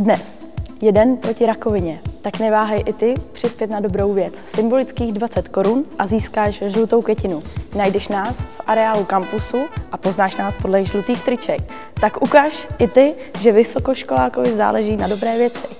Dnes jeden proti rakovině, tak neváhej i ty přispět na dobrou věc. Symbolických 20 korun a získáš žlutou květinu. Najdeš nás v areálu kampusu a poznáš nás podle žlutých triček. Tak ukáž i ty, že vysokoškolákovi záleží na dobré věci.